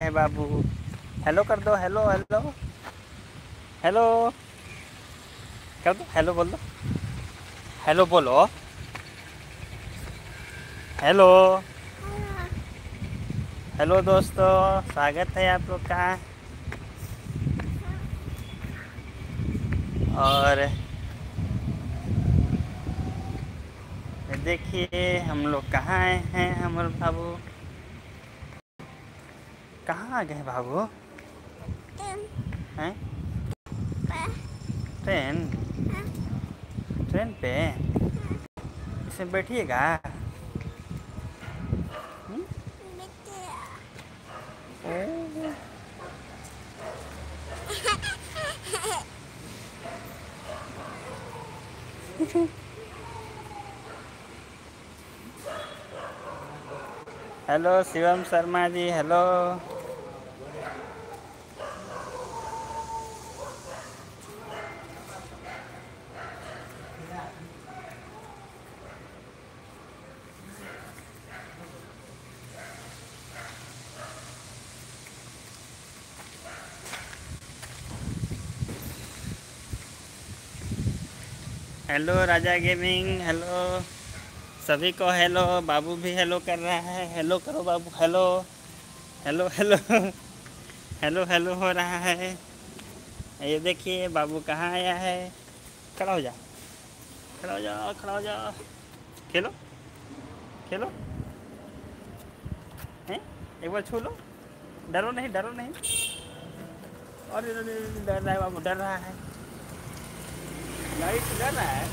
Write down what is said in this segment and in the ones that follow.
है बाबू। हेलो कर दो हेलो हेलो हेलो कर दो हेलो बोल दो। हेलो बोलो। हेलो हेलो दोस्तों, स्वागत है आप लोग का। और देखिए हम लोग कहाँ आए हैं हमर बाबू? कहाँ आ गए बाबू? हैं? ट्रेन? ट्रेन पे? इसमें बैठिएगा। हम्म? Hello Shivam Sharma ji hello hello Raja Gaming hello सभी को हेलो बाबू भी हेलो कर रहा है हेलो करो बाबू hello hello hello hello hello हो रहा है ये देखिए बाबू कहाँ आया है खड़ा हो जा खड़ा हो जाओ खड़ा हो जाओ खेलो खेलो हैं एक बार छू लो डरो नहीं डरो नहीं अरे, डर रहा है बाबू डर रहा है लाइट डर रहा है।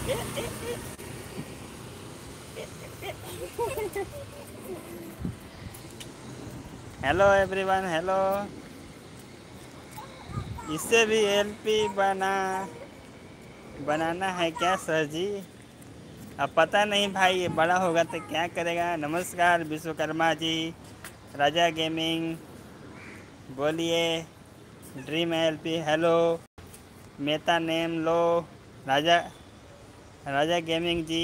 हेलो एवरीवन हेलो इससे भी एलपी बना, बनाना है क्या, सर जी? अब पता नहीं भाई, ये बड़ा होगा तो क्या करेगा? नमस्कार, विश्वकर्मा जी, राजा गेमिंग। बोलिए, ड्रीम एलपी हेलो मेता नेम लो। राजा राजा गेमिंग जी,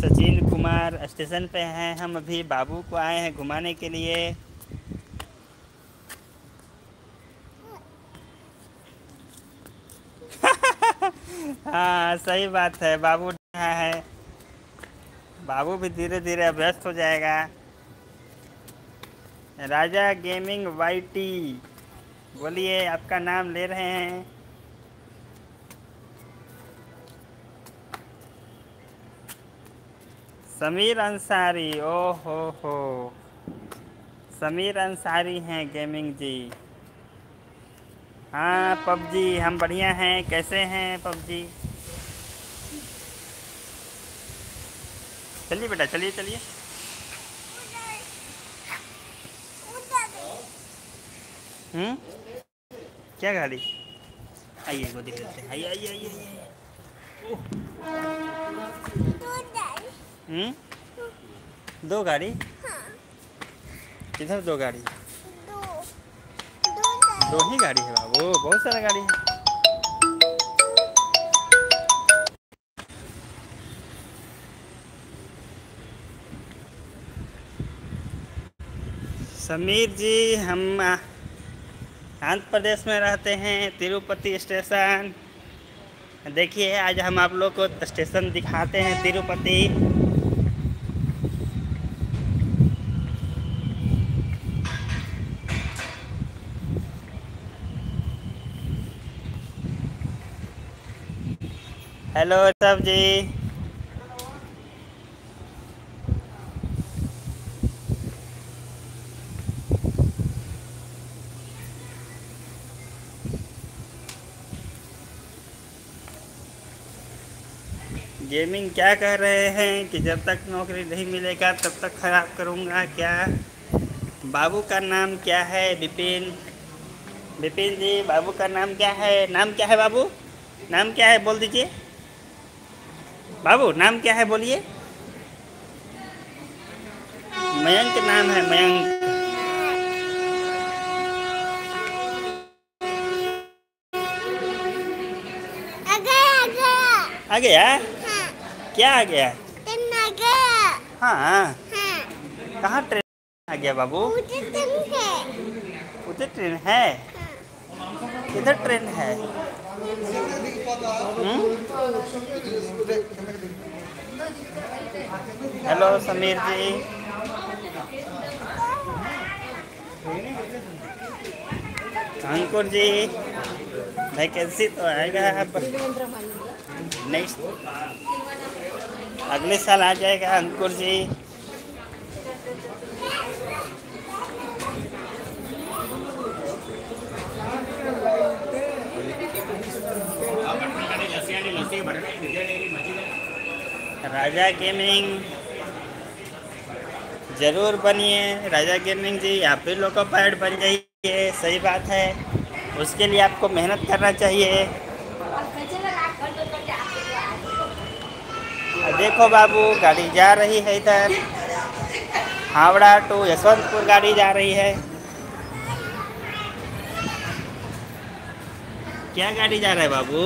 सचिन कुमार स्टेशन पे हैं। हम अभी बाबू को आए हैं घुमाने के लिए। हाँ सही बात है, बाबू यहाँ है। बाबू भी धीरे धीरे अभ्यस्त हो जाएगा। राजा गेमिंग वाईटी बोलिए, आपका नाम ले रहे हैं। समीर अंसारी ओ हो हो समीर अंसारी हैं गेमिंग जी। हाँ पबजी, हम बढ़िया हैं। कैसे हैं पबजी? चलिए बेटा, चलिए चलिए। हम्म? क्या गाड़ी आइए दिख देते हैं। आइए आइए आइए आइए। हम्म? दो गाड़ी? हाँ। किधर दो गाड़ी? दो। दो ही गाड़ी है बाबू बहुत सारा गाड़ी है। समीर जी हम आंध्र प्रदेश में रहते हैं तिरुपति स्टेशन। देखिए आज हम आप लोग को स्टेशन दिखाते हैं तिरुपति। हेलो सब जी गेमिंग क्या कह रहे हैं? कि जब तक नौकरी नहीं मिलेगा, तब तक खराब करूँगा क्या? बाबू का नाम क्या है? विपिन। विपिन जी, बाबू का नाम क्या है? नाम क्या है बाबू? नाम क्या है? बोल दीजिए। बाबू नाम क्या है बोलिए? मयंक नाम है मयंक। आ गया? क्या आ गया? आ गया। हाँ कहाँ ट्रेन आ गया बाबू? उधर ट्रेन है। किधर ट्रेन है? हम्म? हेलो समीर जी अंकुर जी वैकेंसी तो आएगा नेक्स्ट अगले साल आ जाएगा अंकुर जी। राजा गेमिंग ज़रूर बनिए। राजा गेमिंग जी, आप भी लोको पायलट बन जाइए, सही बात है। उसके लिए आपको मेहनत करना चाहिए। देखो बाबू, गाड़ी जा रही है इधर। हावड़ा टू यशवंतपुर गाड़ी जा रही है। क्या गाड़ी जा रहा है बाबू?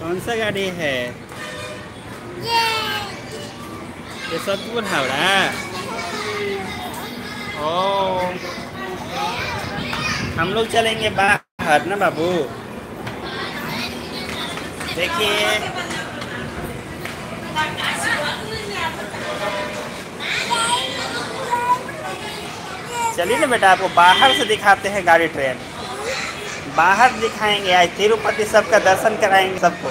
कौन सा गाड़ी है? यशवंतपुर हावड़ा ओ। हम लोग चलेंगे बाहर ना बाबू? देखिए। चलिए ना बेटा आपको बाहर से दिखाते हैं गाड़ी ट्रेन। बाहर दिखाएँगे, आज तिरुपति सबका दर्शन कराएँगे सबको।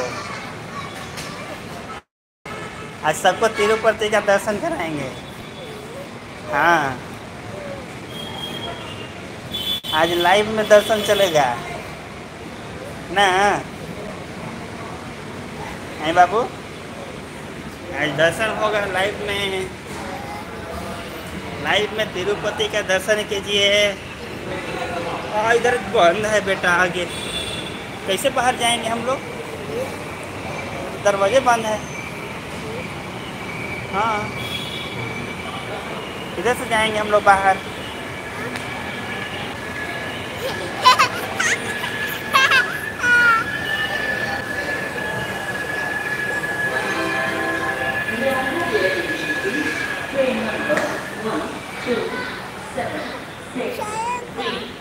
आज सबको तिरुपति का दर्शन कराएँगे। हाँ। आज लाइव में दर्शन चलेगा। ना? है बाबू? आज दर्शन होगा लाइव में। लाइव में तिरुपति का दर्शन कीजिए। हाँ इधर बंद है बेटा आगे। कैसे बाहर जाएँगे हम लोग? दरवाजे बंद है। हाँ। इधर से जाएँगे हम लोग बाहर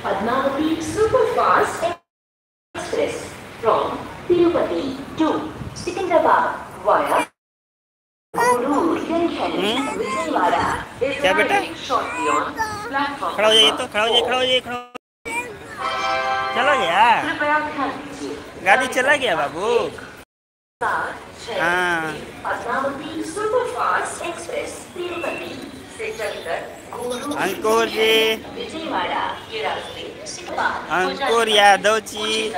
Padmavati Superfast Express from Tirupati to Secunderabad via Guru Junction, Hmm? Vijayawada is क्या बेटा? arriving shortly on platform खड़ा हो जाइए खड़ा हो जाइए खड़ा खड़ा हो। चला गया गाड़ी चला गया, बाबू। हाँ। अंकुर जी। अंकुर यादव जी।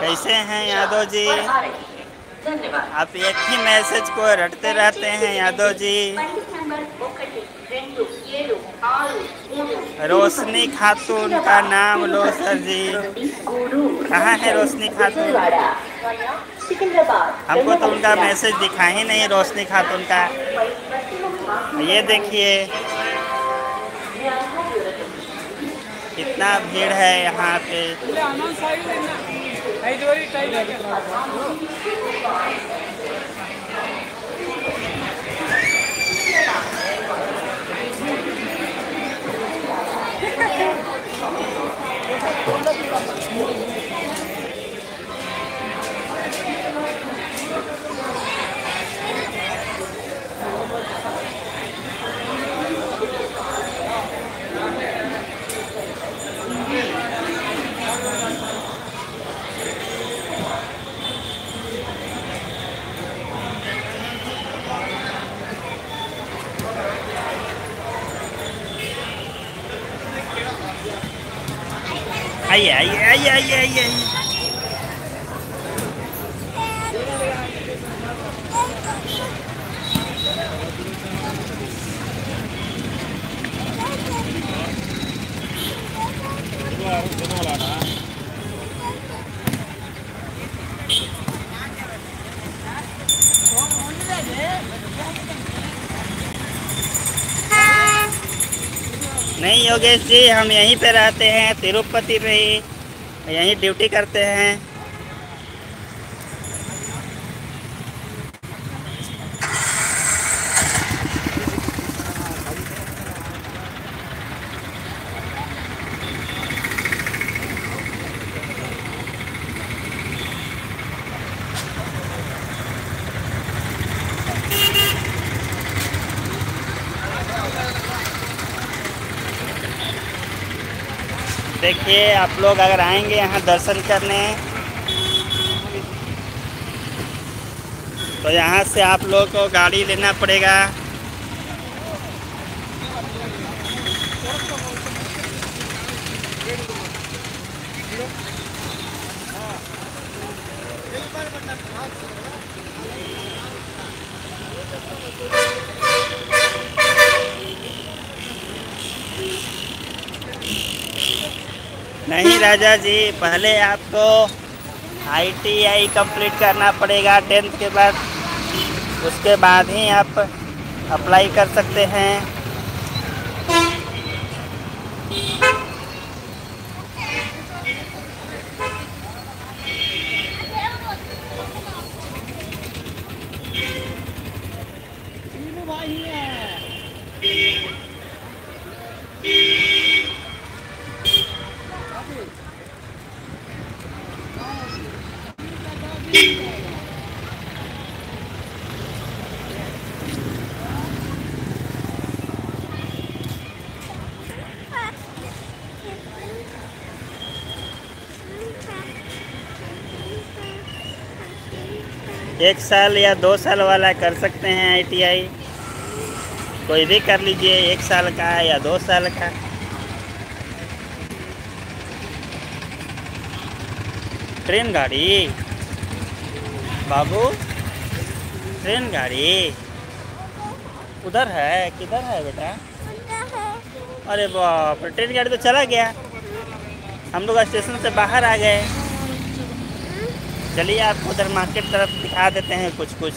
कैसे हैं यादव जी? आप एक ही मैसेज को रटते रहते हैं, यादव जी। रोशनी खातून का नाम लो, सर जी। कहाँ है रोशनी खातून? हमको तो उनका मैसेज दिखा ही नहीं रोशनी खातून का। ये देखिए, कितना भीड़ है यहाँ पे। 올라가 哎呀呀呀呀呀呀 नहीं, योगेश जी, हम यहीं पे रहते हैं, तिरुपति पे ही, यहीं ड्यूटी करते हैं। देखिए, आप लोग अगर आएँगे यहाँ दर्शन करने तो यहाँ से आप लोग को गाड़ी लेना पड़ेगा। नहीं राजा जी, पहले आपको आईटीआई कंप्लीट करना पड़ेगा टेंथ के बाद। उसके बाद ही आप अप्लाई कर सकते हैं। एक साल या दो साल वाला कर सकते हैं आईटीआई कोई भी कर लीजिए, एक साल का या दो साल का। ट्रेन गाड़ी। बाबू, ट्रेन गाड़ी। उधर है, किधर है बेटा? अरे बाप ट्रेन गाड़ी तो चला गया। हम लोग स्टेशन से बाहर आ गए। चलिए आपको उधर मार्केट तरफ़ दिखा देते हैं कुछ कुछ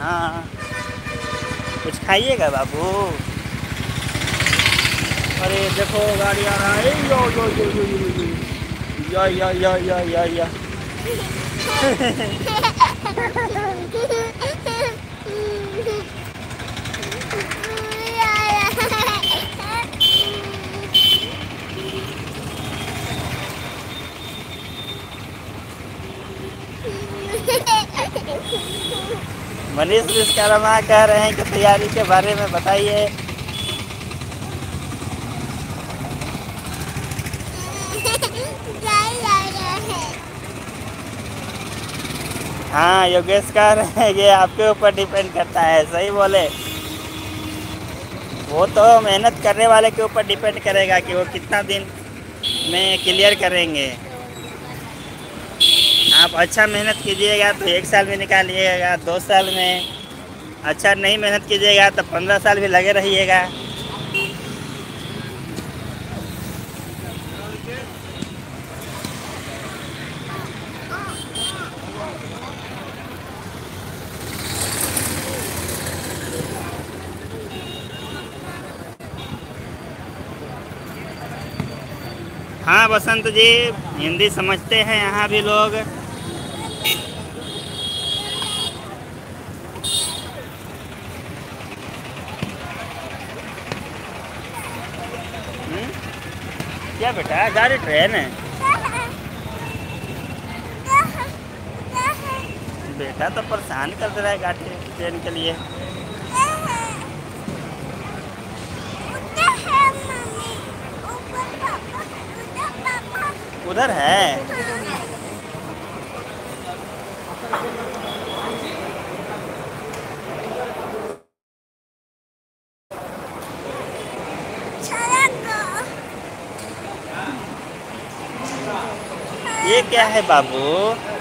हाँ। कुछ खाइएगा बाबू? अरे देखो गाड़ी आ रहा है। यो यो यो यो यो। यो यो यो यो यो यो। मनीष विश्वकर्मा कह रहे हैं कि तैयारी के बारे में बताइए। हाँ योगेश कह रहे हैं ये आपके ऊपर डिपेंड करता है, सही बोले। वो तो मेहनत करने वाले के ऊपर डिपेंड करेगा कि वो कितना दिन में क्लियर करेंगे। आप अच्छा मेहनत कीजिएगा तो एक साल में निकालिएगा, दो साल में। अच्छा नहीं मेहनत कीजिएगा तो पंद्रह साल भी लगे रहिएगा। बसंत जी, हिंदी समझते हैं यहाँ भी लोग। हम्म? क्या बेटा गाड़ी ट्रेन? है बेटा तो परेशान कर दे रहा है गाड़ी ट्रेन के लिए। उधर है। ये क्या है बाबू?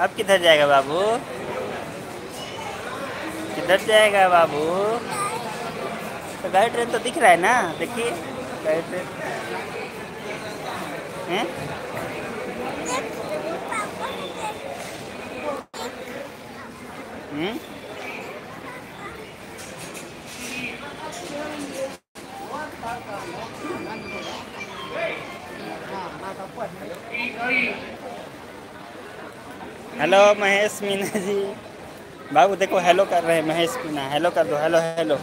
अब किधर जाएगा बाबू? किधर जाएगा बाबू? तो गाड़ी ट्रेन तो दिख रहा है ना, देखिए। गाड़ी ट्रेन। हेलो महेश मीना जी बाबू देखो हेलो कर रहे हैं महेश मीना हेलो कर दो हेलो हेलो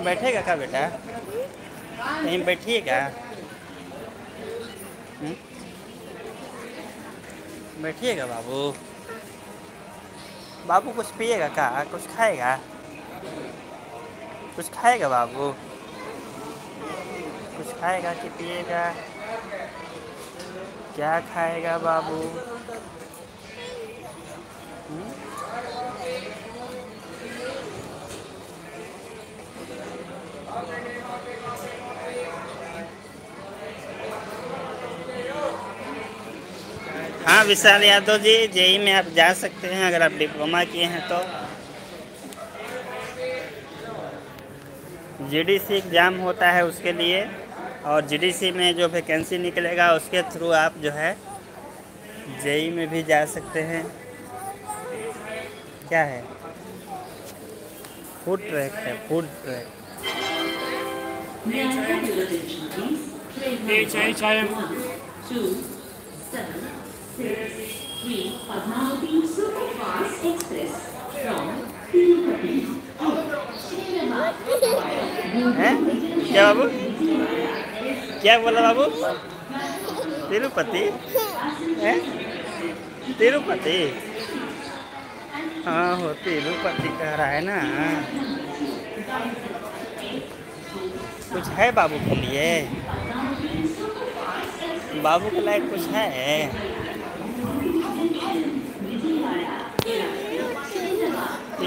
कहीं बैठेगा क्या बेटा? कहीं बैठिएगा हम्म? बैठिएगा बाबू। बाबू कुछ पिएगा क्या? कुछ खाएगा? कुछ खाएगा बाबू? कुछ खाएगा कि पिएगा? क्या खाएगा बाबू? हाँ विशाल यादव जी जेई में आप जा सकते हैं अगर आप डिप्लोमा किए हैं तो। जीडीसी एग्ज़ाम होता है उसके लिए और जीडीसी में जो वैकेंसी निकलेगा उसके थ्रू आप जो है जेई में भी जा सकते हैं। क्या है? फ़ूड ट्रैक है food track I two, seven, क्या बाबू? क्या बोला बाबू? तिरुपति? तिरुपति? हाँ हो तिरुपति कह रहा है ना। कुछ है बाबू के लिए? बाबू के लायक कुछ है, है?